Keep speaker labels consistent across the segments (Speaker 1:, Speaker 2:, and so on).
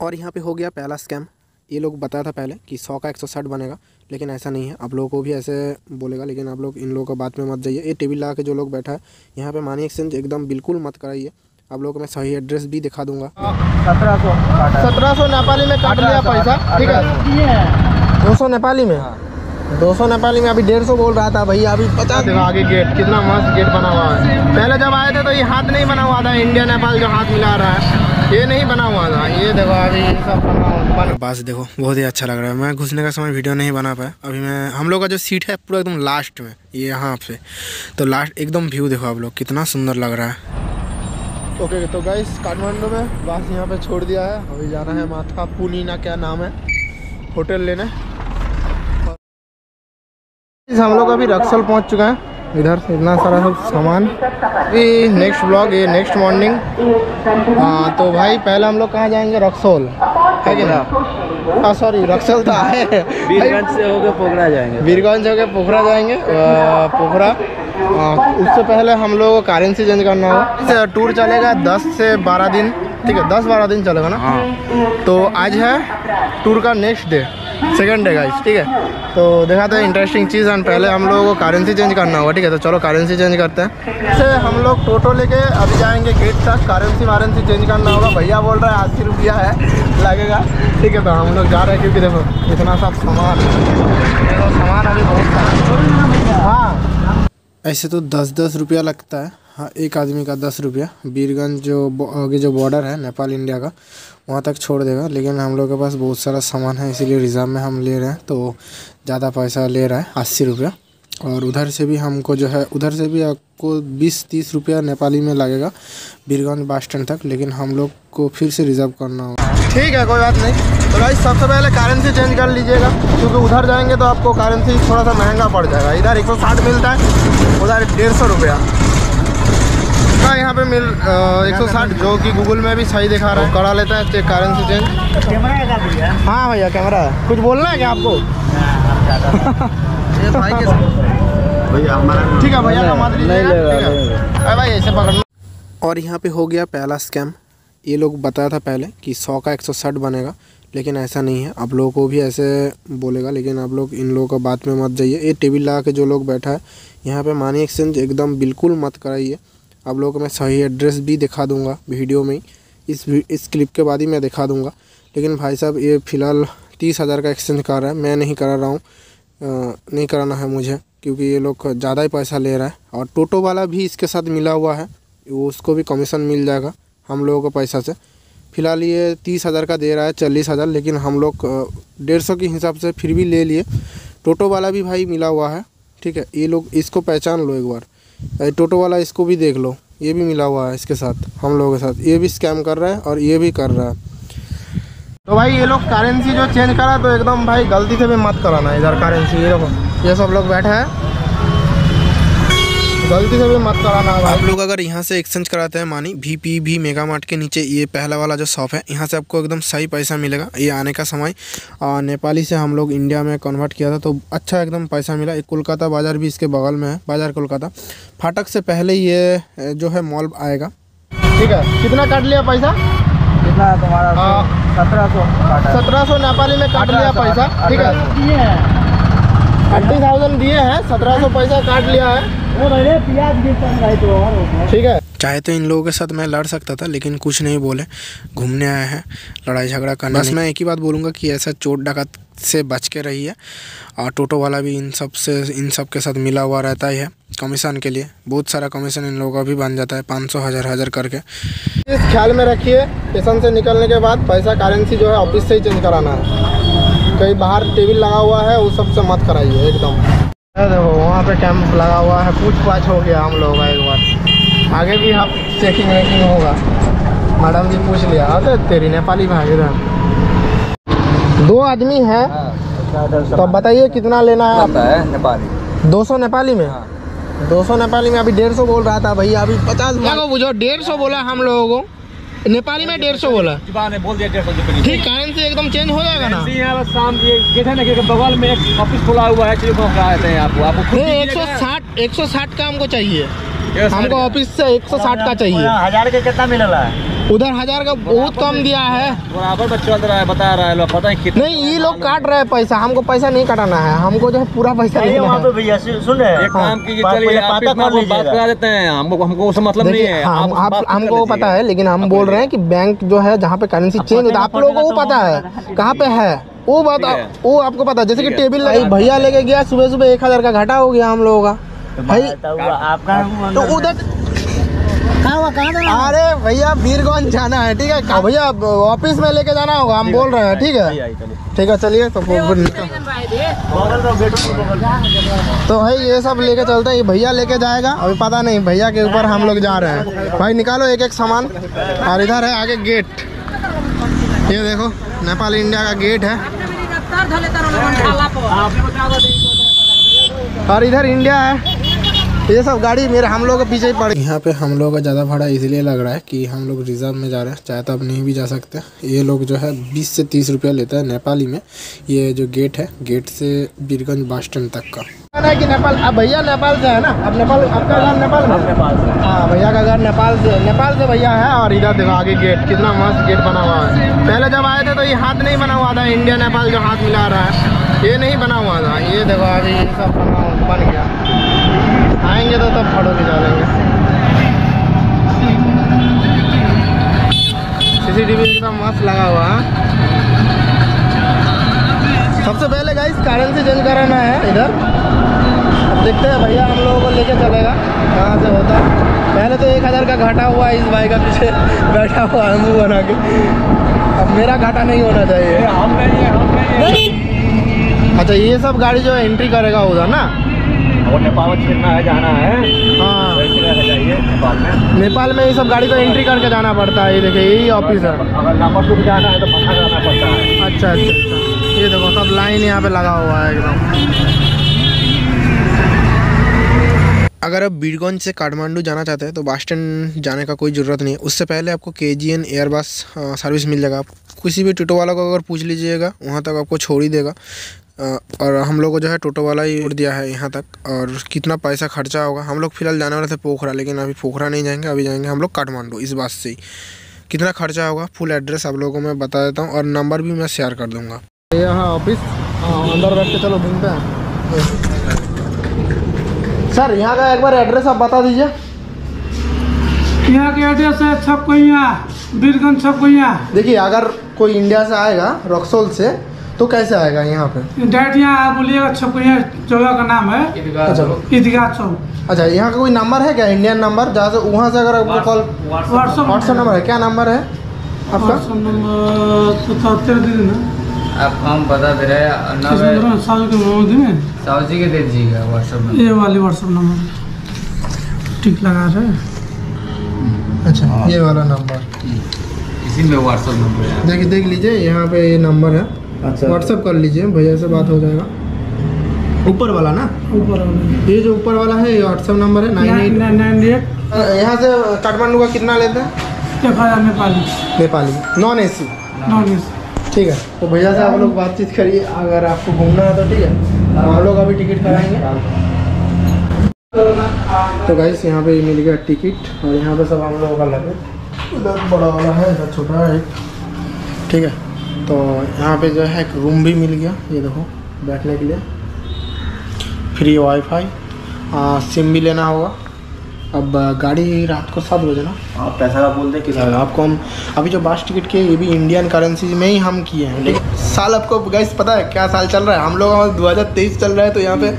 Speaker 1: और यहाँ पे हो गया पहला स्कैम ये लोग बताया था पहले कि सौ का एक सौ साठ बनेगा लेकिन ऐसा नहीं है। आप लोगों को भी ऐसे बोलेगा लेकिन आप लोग इन लोगों का बात में मत जाइए। ये टेबल लगा के जो लोग बैठा है यहाँ पे मानी एक्सचेंज एकदम बिल्कुल मत कराइए। आप लोगों को मैं सही एड्रेस भी दिखा दूँगा।
Speaker 2: सत्रह सौ
Speaker 3: सत्रह सौ नेपाली में काट लिया पैसा ठीक है? दो सौ नेपाली में? दो सौ नेपाली में अभी डेढ़ सौ बोल रहा था भैया अभी पचास देखो आगे गेट कितना मस्त गेट बना हुआ है। पहले जब आए थे तो ये हाथ नहीं बना हुआ था इंडिया नेपाल जो हाथ मिला रहा है। ये नहीं बना हुआ था ये देखो अभी ये सब बना हुआ
Speaker 1: बस देखो बहुत ही अच्छा लग रहा है। मैं घुसने का समय वीडियो नहीं बना पाया। अभी मैं हम लोग का जो सीट है पूरा एकदम लास्ट में ये यहाँ पे। तो लास्ट एकदम व्यू देखो आप लोग कितना सुंदर लग रहा है।
Speaker 3: ओके तो गाइस काठमांडू में बस यहाँ पे छोड़ दिया है। अभी जाना है माथा पुनीना क्या नाम है। होटल लेने। हम लोग अभी रक्सल पहुँच चुके हैं। इधर से इतना सारा सब सामान। ये नेक्स्ट ब्लॉग ये नेक्स्ट मॉर्निंग हाँ तो भाई पहले हम लोग कहाँ जाएँगे? रक्सोल। है कि ना हाँ सॉरी रक्सोल तो आए। हैं।
Speaker 2: वीरगंज से होकर पोखरा जाएँगे।
Speaker 3: वीरगंज होके पोखरा जाएँगे। पोखरा। उससे पहले हम लोग को करेंसी चेंज करना होगा। टूर चलेगा 10 से 12 दिन। ठीक है दस बारह दिन चलेगा ना?
Speaker 2: हाँ।
Speaker 3: तो आज है टूर का next day second day guys ठीक है? तो देखा था इंटरेस्टिंग चीज़ एंड पहले हम लोगों को करेंसी चेंज करना होगा, ठीक है? तो चलो करेंसी चेंज करते हैं। से हम लोग टोटो लेके अभी जाएँगे गेट तक करेंसी वारेंसी चेंज करना होगा। भैया बोल रहा है अस्सी रुपया है, लगेगा, ठीक है? तो हम लोग जा रहे हैं क्योंकि देखो, इतना सब सामान सामान अभी बहुत हाँ।
Speaker 1: ऐसे तो दस दस रुपया लगता है। हाँ एक आदमी का दस रुपया। बीरगंज जो, आगे जो बॉर्डर है, नेपाल इंडिया का वहाँ तक छोड़ देगा, लेकिन हम लोग के पास बहुत सारा सामान है, इसीलिए रिज़र्व में हम ले रहे हैं तो ज़्यादा पैसा ले रहा है, अस्सी रुपया। और उधर से भी हमको जो है, उधर से भी आपको बीस, तीस रुपया नेपाली में लगेगा, बीरगंज बस स्टैंड तक, लेकिन हम लोग को फिर से रिज़र्व करना होगा।
Speaker 3: ठीक है, कोई बात नहीं। तो भाई सबसे पहले करेंसी चेंज कर लीजिएगा, क्योंकि उधर जाएँगे तो आपको करेंसी थोड़ा सा महँगा पड़ जाएगा। इधर एक सौ साठ मिलता है, उधर डेढ़ सौ रुपया। का यहाँ पे मिल एक सौ साठ जो कि गूगल में भी सही दिखा रहा है। करा लेते हैं चेक करेंसी चेंज
Speaker 2: कैमरा
Speaker 3: हाँ भैया कैमरा कुछ बोलना है क्या आपको? ठीक है भैया है? अरे भाई ऐसे पकड़ना।
Speaker 1: और यहाँ पे हो गया पहला स्कैम ये लोग बताया था पहले कि सौ का एक सौ साठ बनेगा लेकिन ऐसा नहीं है। आप लोगों को भी ऐसे बोलेगा लेकिन आप लोग इन लोगों का बात में मत जाइए। ये टेबल लगा के जो लोग बैठा है यहाँ पे मानी एक्सचेंज एकदम बिल्कुल मत कराइए। आप लोगों को मैं सही एड्रेस भी दिखा दूँगा वीडियो में इस इस क्लिप के बाद ही मैं दिखा दूँगा। लेकिन भाई साहब, ये फ़िलहाल तीस हज़ार का एक्सचेंज कर रहा है। मैं नहीं करा रहा हूँ। नहीं कराना है मुझे, क्योंकि ये लोग ज़्यादा ही पैसा ले रहा है। और टोटो वाला भी इसके साथ मिला हुआ है। वो उसको भी कमीशन मिल जाएगा हम लोगों को पैसा से। फ़िलहाल ये तीस हज़ार का दे रहा है, चालीस हज़ार। लेकिन हम लोग डेढ़ सौ के हिसाब से फिर भी ले लिए। टोटो वाला भी भाई मिला हुआ है। ठीक है, ये लोग, इसको पहचान लो एक बार। टोटो वाला इसको भी देख लो। ये भी मिला हुआ है इसके साथ, हम लोगों के साथ। ये भी स्कैम कर रहा है और ये भी कर रहा है।
Speaker 3: तो भाई ये लोग करेंसी जो चेंज करा तो एकदम भाई गलती से भी मत कराना इधर करेंसी ये देखो। ये सब लोग बैठे हैं। गलती से भी मत कराना भाई।
Speaker 1: आप लोग अगर यहाँ से एक्सचेंज कराते हैं मानी वी पी भी मेगा मार्ट के नीचे ये पहला वाला जो शॉप है यहाँ से आपको एकदम सही पैसा मिलेगा ये आने का समय। आ, नेपाली से हम लोग इंडिया में कन्वर्ट किया था तो अच्छा एकदम पैसा मिला। एक कोलकाता बाज़ार भी इसके बगल में है बाज़ार कोलकाता। फाटक से पहले ये जो है मॉल आएगा।
Speaker 3: ठीक है। कितना काट लिया पैसा?
Speaker 2: कितना तुम्हारा। सत्रह सौ
Speaker 3: सत्रह सौ नेपाली में काट लिया पैसा। ठीक है। थर्टी थाउज़ेंड दिए हैं सत्रह सौ पैसा काट लिया है। ठीक है।
Speaker 1: चाहे तो इन लोगों के साथ मैं लड़ सकता था लेकिन कुछ नहीं बोले। घूमने आए हैं लड़ाई झगड़ा करने बस मैं एक ही बात बोलूँगा कि ऐसा चोट डाकत से बच के रही है और टोटो वाला भी इन सबसे इन सब के साथ मिला हुआ रहता ही है कमीशन के लिए। बहुत सारा कमीशन इन लोगों का भी बन जाता है पाँच सौ हज़ार हज़ार करके।
Speaker 3: इस ख्याल में रखिए स्टेशन से निकलने के बाद पैसा करेंसी जो है ऑफ़िस से ही चेंज कराना है। कहीं बाहर टेबल लगा हुआ है वो सबसे मत कराइए एकदम। देखो वहाँ पे कैंप लगा हुआ है पूछ पाछ हो गया हम लोग का एक बार। आगे भी हम चेकिंग वेकिंग होगा। मैडम जी पूछ लिया अरे तेरी नेपाली भाई इधर। दो आदमी हैं तो बताइए कितना लेना है आप
Speaker 2: है नेपाली?
Speaker 3: दो सौ नेपाली में? दो सौ नेपाली में अभी डेढ़ सौ बोल रहा था भैया अभी पचास बुझो डेढ़ सौ बोला हम लोगों को नेपाली में डेढ़ सौ बोला।
Speaker 2: ठीक बोल दिया डेढ़ सौ
Speaker 3: ठीक करेंसी एकदम चेंज हो जाएगा ना।
Speaker 2: यहाँ बस शाम ये गेट है ना कि बगल में एक ऑफ़िस खुला हुआ है हैं आपको। आपको
Speaker 3: एक सौ साठ एक सौ साठ का हमको चाहिए। हमको ऑफ़िस से एक सौ साठ का चाहिए।
Speaker 2: हज़ार के कितना मिलेला
Speaker 1: उधर हज़ार का बहुत कम दिया है।
Speaker 2: बराबर रहा है बता रहा है लोग पता नहीं कितना
Speaker 1: नहीं ये लोग काट रहे हैं पैसा हमको पैसा नहीं काटाना है हमको जो है पूरा पैसा
Speaker 4: नहीं
Speaker 1: लेना है।
Speaker 4: भैया सुन रहे
Speaker 2: काम कीजिए चलिए बात करा देते हैं हमको हमको उससे मतलब नहीं है
Speaker 1: हाँ, आप हमको पता है लेकिन हम बोल रहे हैं कि बैंक जो है जहाँ पे करेंसी चेंज होता है आप लोगों को वो पता है। कहाँ पे है? वो बात वो आपको पता है जैसे कि
Speaker 2: है।
Speaker 1: टेबल लगी भैया लेके गया सुबह सुबह एक हज़ार का घाटा हो गया हम लोगों का।
Speaker 4: भाई आपका तो
Speaker 1: भाई
Speaker 4: हुआ
Speaker 1: तो उधर अरे भैया बीरगंज जाना है ठीक है? भैया ऑफ़िस में लेके जाना होगा हम बोल रहे हैं ठीक है ठीक है? चलिए। तो तो भाई ये सब लेके चलते हैं भैया लेके जाएगा अभी पता नहीं भैया के ऊपर हम लोग जा रहे हैं। भाई निकालो एक एक सामान और इधर है आगे गेट। ये देखो नेपाल इंडिया का गेट है। और इधर इंडिया है। ये सब गाड़ी मेरे हम लोग के पीछे ही पड़ी। यहाँ पे हम लोग का ज़्यादा भाड़ा इसलिए लग रहा है कि हम लोग रिज़र्व में जा रहे हैं। चाहे तो अब नहीं भी जा सकते। ये लोग जो है 20 से 30 रुपया लेता है नेपाली में। ये जो गेट है गेट से बीरगंज बस स्टैंड तक का। है कि नेपाल अब भैया नेपाल से है ना? अब नेपाल आपका घर नेपाल में नेपाल से। हाँ भैया का घर नेपाल से नेपाल से भैया है और इधर देखो आगे गेट कितना मस्त गेट बना हुआ है। पहले जब आए थे तो ये हाथ नहीं बना हुआ था इंडिया नेपाल जो हाथ मिला रहा है। ये नहीं बना हुआ था। ये देखो अभी ये सब बना बन कराना है इधर। अब देखते हैं भैया हम लोगों को लेके चलेगा। कहाँ से होता है। पहले तो एक हज़ार का घाटा हुआ है इस भाई का पीछे। बैठा हुआ है मुँह बना के। अब मेरा घाटा नहीं होना चाहिए।
Speaker 2: हम नहीं है हम नहीं है।
Speaker 1: अच्छा ये सब गाड़ी जो एंट्री करेगा उधर ना?
Speaker 2: और नेपाल छिड़ना है जाना है।
Speaker 1: हाँ।
Speaker 2: नेपाल में।
Speaker 1: नेपाल में ये सब गाड़ी को एंट्री करके जाना पड़ता है। ये देखिए यही ऑफ़िस है।
Speaker 2: अगर नंबर टू जाना है तो पता करना पड़ता है।
Speaker 1: अच्छा अच्छा अच्छा। ये देखो, सब लाइन यहाँ पे लगा हुआ है एकदम। अगर आप बीरगंज से काठमांडू जाना चाहते हैं तो बस स्टैंड जाने का कोई ज़रूरत नहीं है। उससे पहले आपको K G N air bus service मिल जाएगा। आप किसी भी टोटो वाला को अगर पूछ लीजिएगा, वहाँ तक आपको छोड़ ही देगा। और हम लोग को जो है टोटो वाला ही छोड़ दिया है यहाँ तक। और कितना पैसा खर्चा होगा, हम लोग फ़िलहाल जाने वाले थे पोखरा, लेकिन अभी पोखरा नहीं जाएँगे, अभी जाएँगे हम लोग काठमांडू, इस बस से ही। कितना खर्चा होगा फुल एड्रेस आप लोगों को मैं बता देता हूँ, और नंबर भी मैं शेयर कर दूँगा। यहाँ ऑफ़िस अंदर बैठ के चलो घूमते हैं। सर यहाँ का एक बार एड्रेस आप बता दीजिए।
Speaker 5: यहाँ के एड्रेस है छपकोइया बीरगंज छपकोइया
Speaker 1: देखिए अगर कोई इंडिया से आएगा रक्सोल से तो कैसे आएगा यहाँ पे?
Speaker 5: डायरेक्ट यहाँ आप बोलिएगा छपकोइया जगह का नाम है।
Speaker 1: अच्छा।
Speaker 5: ईदगाह चौक।
Speaker 1: अच्छा यहाँ का कोई नंबर है क्या? इंडियन नंबर जहाँ से वहाँ से अगर आपको कॉल
Speaker 5: व्हाट्सअप
Speaker 1: व्हाट्सएप नंबर है। क्या नंबर है आपका?
Speaker 5: नंबर सतहत्तर दे देना।
Speaker 6: आप हम बता दे रहे हैं
Speaker 5: के में
Speaker 6: साहु जी के दे दीजिएगा व्हाट्सएप नंबर
Speaker 5: ये वाली व्हाट्सअप नंबर टिक लगा रहे
Speaker 1: अच्छा ये वाला नंबर
Speaker 6: इसी में व्हाट्सएप नंबर है।
Speaker 1: देखिए देख लीजिए यहाँ पे ये नंबर है।
Speaker 2: अच्छा।
Speaker 1: व्हाट्सएप कर लीजिए भैया से बात हो जाएगा। ऊपर वाला ना?
Speaker 5: ऊपर वाले।
Speaker 1: ये जो ऊपर वाला है ये व्हाट्सएप नंबर है nine eight
Speaker 5: nine nine eight
Speaker 1: यहाँ से काठमांडू का कितना लेते हैं?
Speaker 5: Nepali.
Speaker 1: Nepali. Non AC
Speaker 5: non
Speaker 1: ठीक है तो भैया से आप लोग बातचीत करिए अगर आपको घूमना है तो ठीक है हम लोग अभी टिकट कराएँगे। तो गाइस यहाँ पे मिल गया टिकट और यहाँ पे सब हम लोगों का लगे उधर बड़ा वाला है इधर छोटा है एक। ठीक है तो यहाँ पे जो है एक रूम भी मिल गया ये देखो बैठने के लिए। फ्री वाईफाई सिम भी लेना होगा। अब गाड़ी रात को सात बजे ना?
Speaker 4: आप पैसा का बोल दे
Speaker 1: कितना? आपको हम अभी जो बास टिकट किए ये भी इंडियन करेंसी में ही हम किए हैं साल आपको गैस पता है क्या साल चल रहा है? हम लोग दो हज़ार तेईस चल रहा है तो यहाँ पे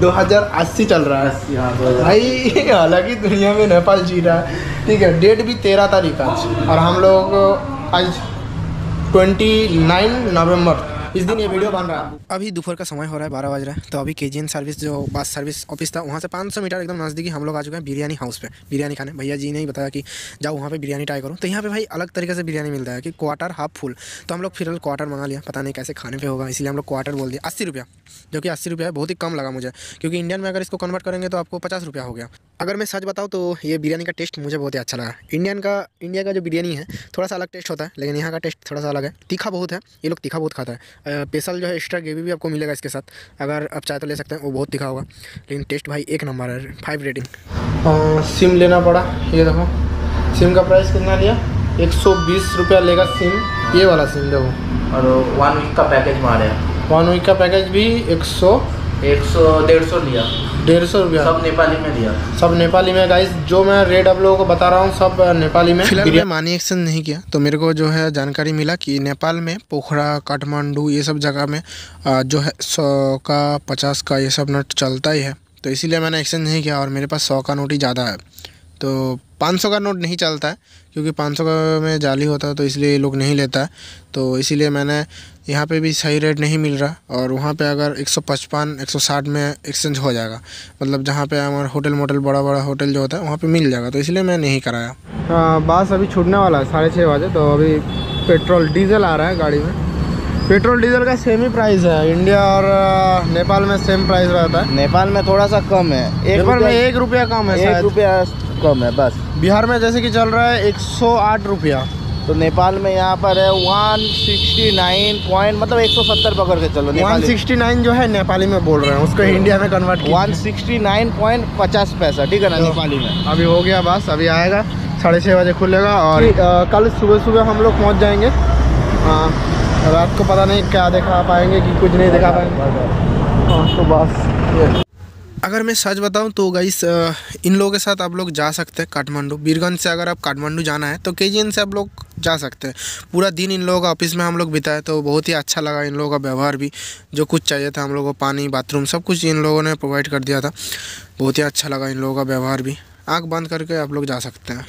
Speaker 1: दो हज़ार अस्सी चल रहा है। भाई हालाँकि दुनिया में नेपाल जी रहा है ठीक है? डेट भी तेरह तारीख आज और हम लोग आज ट्वेंटी नाइन नवंबर इस दिन ये वीडियो बन रहा। है अभी दोपहर का समय हो रहा है, बारह बज रहा है। तो अभी के सर्विस जो बस सर्विस ऑफ़िस था, वहाँ से 500 मीटर एकदम नज़दीकी हम लोग आ चुके हैं बिरयानी हाउस पे। बिरयानी खाने। भैया जी ने ही बताया कि जाओ वहाँ पे बिरयानी ट्राई करो। तो यहाँ पे भाई अलग तरीके से बिरयानी मिलता है कि क्वार्टर हाफ़ फुल तो हम लोग फिर क्वार्टर मंगा लिया। पता नहीं कैसे खाने पर होगा, इसलिए हम लोग क्वार्टर बोल दिया। अस्सी रुपया। जो कि अस्सी रुपया है बहुत ही कम लगा मुझे। क्योंकि इंडियन में अगर इसको कन्वर्ट करेंगे तो आपको पचास रुपया हो गया। अगर मैं सच बताऊँ तो ये बिरयानी का टेस्ट मुझे बहुत ही अच्छा लगा। इंडियन का इंडिया का जो बिरयानी है थोड़ा सा अलग टेस्ट होता है लेकिन यहाँ का टेस्ट थोड़ा सा अलग है। तीखा बहुत है ये लोग तीखा बहुत खाता है। स्पेशल जो है एक्स्ट्रा ग्रेवी भी आपको मिलेगा इसके साथ। अगर आप चाहे तो ले सकते हैं वो बहुत तीखा होगा। लेकिन टेस्ट भाई एक नंबर है फाइव रेटिंग सिम लेना पड़ा ये देखो। सिम का प्राइस कितना लिया?
Speaker 3: एक सौ बीस रुपया लेगा सिम ये वाला सिम देखो।
Speaker 7: और वन वीक का पैकेज मारे
Speaker 3: वन वीक का पैकेज भी एक सौ
Speaker 7: एक सौ डेढ़ सौ लिया।
Speaker 3: डेढ़ सौ रुपया।
Speaker 7: सब नेपाली में दिया
Speaker 3: सब नेपाली में गाइस जो मैं रेट आप लोगों को बता रहा हूँ सब नेपाली में।
Speaker 1: फ़िलहाल मैं मानी एक्सचेंज नहीं किया तो मेरे को जो है जानकारी मिला कि नेपाल में पोखरा काठमांडू ये सब जगह में जो है सौ का पचास का ये सब नोट चलता ही है। तो इसीलिए मैंने एक्सचेंज नहीं किया और मेरे पास सौ का नोट ही ज़्यादा है। तो पाँच सौ का नोट नहीं चलता है क्योंकि पाँच सौ का में जाली होता है तो इसलिए ये लोग नहीं लेता है। तो इसीलिए मैंने यहाँ पे भी सही रेट नहीं मिल रहा और वहाँ पे अगर एक सौ पचपन एक सौ साठ में एक्सचेंज हो जाएगा। मतलब जहाँ पे हमारा होटल मोटल बड़ा बड़ा होटल जो होता है वहाँ पे मिल जाएगा। तो इसलिए मैं नहीं कराया।
Speaker 3: हाँ, बस अभी छूटने वाला है साढ़े छः बजे। तो अभी पेट्रोल डीजल आ रहा है गाड़ी में। पेट्रोल डीजल का सेम ही प्राइस है। इंडिया और नेपाल में सेम प्राइस रहता है।
Speaker 7: नेपाल में थोड़ा सा कम है।
Speaker 3: एक नेपाल में एक रुपया कम है
Speaker 7: एक रुपया कम है बस।
Speaker 3: बिहार में जैसे कि चल रहा है एक सौ आठ रुपया।
Speaker 7: तो नेपाल में यहाँ पर है वन सिक्सटी नाइन पॉइंट मतलब एक सौ सत्तर पकड़ के चलो
Speaker 3: वन
Speaker 7: नेपाली
Speaker 3: सिक्सटी नाइन जो है नेपाली में बोल रहे हैं उसको इंडिया में convert
Speaker 7: one sixty nine point पचास पैसा ठीक है ना नेपाली में।
Speaker 3: अभी हो गया बस अभी आएगा साढ़े छः बजे खुलेगा और अ, कल सुबह सुबह हम लोग पहुँच जाएँगे। हाँ, रात को पता नहीं क्या दिखा पाएँगे कि कुछ नहीं दिखा पाएँगे। हाँ, तो बस
Speaker 1: अगर मैं सच बताऊँ तो गाइस इन लोगों के साथ आप लोग जा सकते हैं काठमांडू। बीरगंज से अगर आप काठमांडू जाना है तो के से आप लोग जा सकते हैं। पूरा दिन इन लोगों का ऑफ़िस में हम लोग बिताए तो बहुत ही अच्छा लगा इन लोगों का व्यवहार भी। जो कुछ चाहिए था हम लोगों को, पानी बाथरूम सब कुछ इन लोगों ने प्रोवाइड कर दिया था। बहुत ही अच्छा लगा इन लोगों का व्यवहार भी। आँख बंद करके आप लोग जा सकते हैं।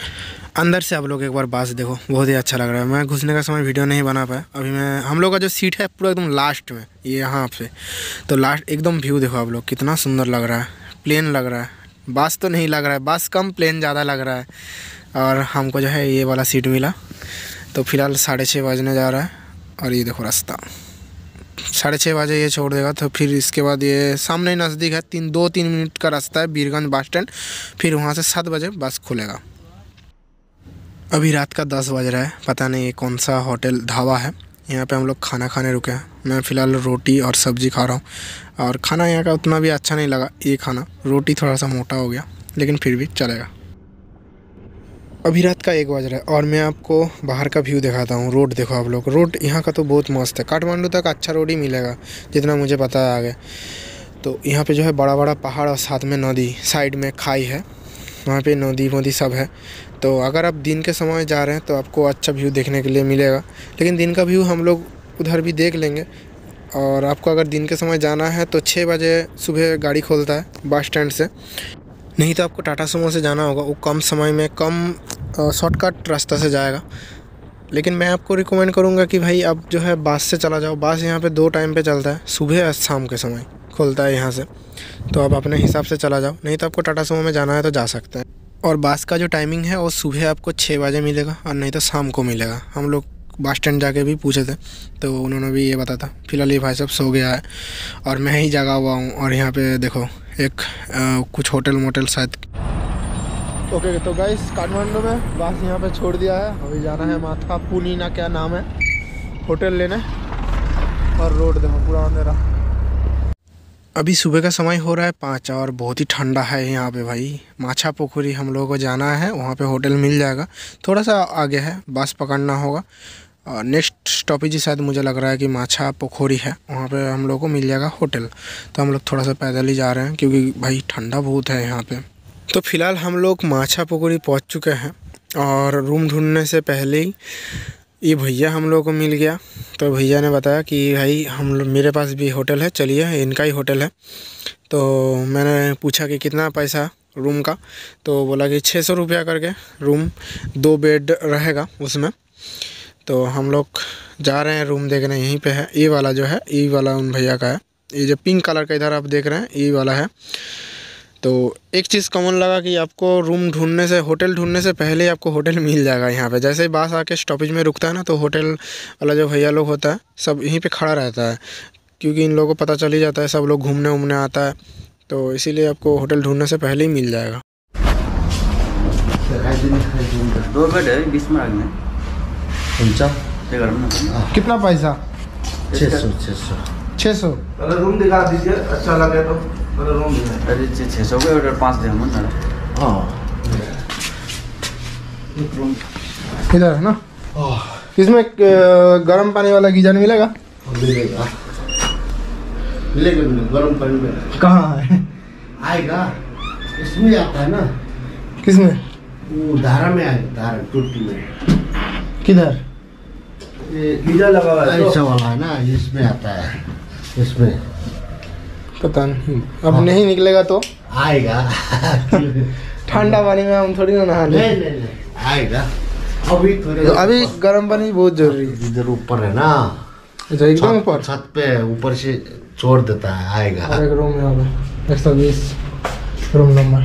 Speaker 1: अंदर से आप लोग एक बार बास देखो, बहुत ही अच्छा लग रहा है। मैं घुसने का समय वीडियो नहीं बना पाया। अभी मैं, हम लोग का जो सीट है पूरा एकदम लास्ट में, ये यहाँ पे। तो लास्ट एकदम व्यू देखो आप लोग, कितना सुंदर लग रहा है प्लेन लग रहा है। बास तो नहीं लग रहा है, बास कम प्लेन ज़्यादा लग रहा है। और हमको जो है ये वाला सीट मिला। तो फ़िलहाल साढ़े छः बजने जा रहा है। और ये देखो रास्ता। साढ़े छः बजे ये छोड़ देगा तो फिर इसके बाद ये सामने नज़दीक है, तीन, दो, तीन मिनट का रास्ता है, बीरगंज बस स्टैंड फिर वहाँ से सात बजे बस खुलेगा। अभी रात का दस बज रहा है। पता नहीं ये कौन सा होटल ढाबा है। यहाँ पे हम लोग खाना खाने रुके हैं। मैं फ़िलहाल रोटी और सब्ज़ी खा रहा हूँ। और खाना यहाँ का उतना भी अच्छा नहीं लगा, ये खाना। रोटी थोड़ा सा मोटा हो गया, लेकिन फिर भी चलेगा। अभी रात का एक बज रहा है और मैं आपको बाहर का व्यू दिखाता हूँ। रोड देखो आप लोग। रोड यहाँ का तो बहुत मस्त है। काठमांडू तक अच्छा रोड ही मिलेगा, जितना मुझे पता है आगे। तो यहाँ पे जो है बड़ा बड़ा पहाड़ और साथ में नदी। साइड में खाई है। वहाँ पे नदी वदी सब है। तो अगर आप दिन के समय जा रहे हैं तो आपको अच्छा व्यू देखने के लिए मिलेगा। लेकिन दिन का व्यू हम लोग उधर भी देख लेंगे। और आपको अगर दिन के समय जाना है तो छः बजे सुबह गाड़ी खोलता है, बस स्टैंड से। नहीं तो आपको टाटा सुमो से जाना होगा। वो कम समय में, कम शॉर्टकट रास्ता से जाएगा। लेकिन मैं आपको रिकमेंड करूँगा कि भाई आप जो है बस से चला जाओ। बस यहाँ पे दो टाइम पे चलता है, सुबह और शाम के समय। खुलता है यहाँ से। तो आप अपने हिसाब से चला जाओ। नहीं तो आपको टाटा सुमो में जाना है तो जा सकते हैं। और बस का जो टाइमिंग है वो सुबह आपको छः बजे मिलेगा और नहीं तो शाम को मिलेगा। हम लोग बस स्टैंड जाके भी पूछे थे तो उन्होंने भी ये बताया था। फ़िलहाल ये भाई साहब सो गया है और मैं ही जगा हुआ हूँ और यहाँ पे देखो एक अ, कुछ होटल मोटल शायद।
Speaker 3: ओके तो गाइस काठमांडू में बस यहाँ पे छोड़ दिया है। अभी जाना है माथा पुनीना क्या नाम है? होटल लेने। और रोड देखो पूरा अंधेरा।
Speaker 1: अभी सुबह का समय हो रहा है पाँच और बहुत ही ठंडा है यहाँ पे भाई। माछा पोखरी हम लोगों को जाना है, वहाँ पे होटल मिल जाएगा। थोड़ा सा आगे है, बस पकड़ना होगा। और नेक्स्ट स्टॉपेज ही शायद मुझे लग रहा है कि माछा पोखरी है, वहाँ पे हम लोग को मिल जाएगा होटल। तो हम लोग थोड़ा सा पैदल ही जा रहे हैं, क्योंकि भाई ठंडा बहुत है यहाँ पे। तो फ़िलहाल हम लोग माछा पोखरी पहुँच चुके हैं, और रूम ढूँढने से पहले ही ये भैया हम लोग को मिल गया। तो भैया ने बताया कि भाई हम मेरे पास भी होटल है, चलिए, इनका ही होटल है। तो मैंने पूछा कि कितना पैसा रूम का? तो बोला कि छः सौ रुपया करके रूम, दो बेड रहेगा उसमें। तो हम लोग जा रहे हैं रूम देखने, यहीं पे है। ये वाला जो है, ये वाला उन भैया का है। ये जो पिंक कलर का इधर आप देख रहे हैं, ये वाला है। तो एक चीज़ कॉमन लगा कि आपको रूम ढूँढने से होटल ढूँढने से पहले ही आपको होटल मिल जाएगा यहाँ पे। जैसे ही बास आके स्टॉपेज में रुकता है ना तो होटल वाला जो भैया लोग होता है सब यहीं पे खड़ा रहता है। क्योंकि इन लोगों को पता चल ही जाता है सब लोग घूमने उमने आता है। तो इसीलिए आपको होटल ढूँढने से पहले ही मिल जाएगा।
Speaker 7: दो बेड है बीस में
Speaker 3: कितना पैसा?
Speaker 7: छः सौ छः सौ।
Speaker 3: छः सौ।
Speaker 8: पहले रूम दिखा दीजिए अच्छा लगे तो।
Speaker 7: अरे छः सौ का ऑर्डर पाँच दिन ना
Speaker 8: हाँ
Speaker 1: इधर है ना? इसमें गर्म पानी वाला गीजर मिलेगा?
Speaker 9: मिलेगा। मिलेगा गर्म पानी में।
Speaker 1: कहाँ है?
Speaker 9: आएगा। इसमें आता है ना।
Speaker 1: किसमें?
Speaker 9: वो धारा में आएगा धारा टूटी में।
Speaker 1: किधर?
Speaker 9: ये गीजर लगा हुआ है ऐसा वाला है ना इसमें आता है। इसमें।
Speaker 1: पता नहीं। अब हाँ। नहीं निकलेगा तो?
Speaker 9: आएगा।
Speaker 1: ठंडा पानी में हम थोड़ी ना नहा
Speaker 9: नहीं
Speaker 1: ले
Speaker 9: आएगा। अभी थोड़े
Speaker 1: तो अभी गर्म पानी बहुत ज़रूरी है।
Speaker 9: इधर ऊपर है ना।
Speaker 1: अच्छा एकदम ऊपर?
Speaker 9: छत पे ऊपर से छोड़ देता है आएगा।
Speaker 1: और एक रूम यहाँ पे। एक सौ बीस रूम नंबर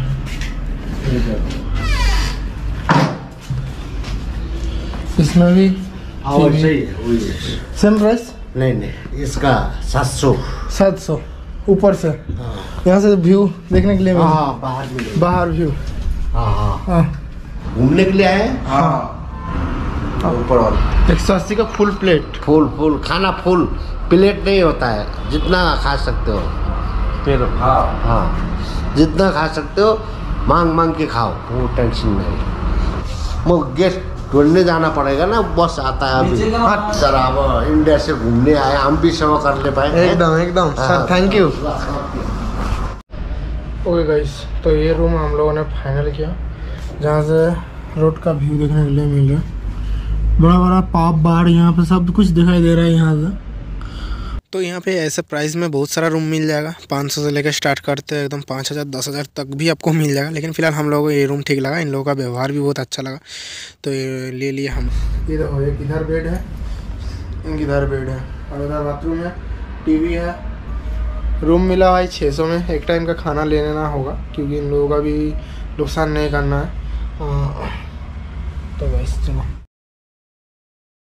Speaker 1: इसमें भी
Speaker 9: हाँ वैसे ही है वही है।
Speaker 1: सेम प्राइस
Speaker 9: नहीं नहीं इसका सात सौ।
Speaker 1: सात सौ। ऊपर से। यहाँ से व्यू देखने के लिए
Speaker 9: हाँ बाहर मिलेगा
Speaker 1: बाहर व्यू
Speaker 9: हाँ हाँ। घूमने के लिए आए?
Speaker 2: ऊपर वाला
Speaker 1: एक सौ अस्सी का फुल प्लेट
Speaker 9: फुल फुल खाना फुल। प्लेट नहीं होता है। जितना खा सकते हो।
Speaker 2: फिर हाँ।
Speaker 9: हाँ। जितना खा सकते हो मांग मांग के खाओ। वो टेंशन नहीं। वो गेस्ट ढूँढने जाना पड़ेगा ना बस आता है अभी। सर अब इंडिया से घूमने आए हम भी सेवा कर ले पाए।
Speaker 1: एकदम एकदम। Sir thank you okay guys तो ये रूम हम लोगों ने फाइनल किया जहाँ से रोड का व्यू देखने के लिए मिल रहा है। बड़ा बड़ा पाप बाढ़ यहाँ पे सब कुछ दिखाई दे रहा है यहाँ से।
Speaker 10: तो यहाँ पे ऐसे प्राइस में बहुत सारा रूम मिल जाएगा। 500 से लेकर स्टार्ट करते हैं एकदम 5000 10000 तक भी आपको मिल जाएगा। लेकिन फ़िलहाल हम लोगों को ये रूम ठीक लगा इन लोगों का व्यवहार भी बहुत अच्छा लगा। तो ये ले लिए हम।
Speaker 1: ये देखो एक इधर बेड है? एक इधर बेड है? और इधर बाथरूम है टीवी है। रूम मिला भाई 600 में। एक टाइम का खाना ले लेना होगा क्योंकि इन लोगों का भी नुकसान नहीं करना है। हाँ, तो वैसे चलो।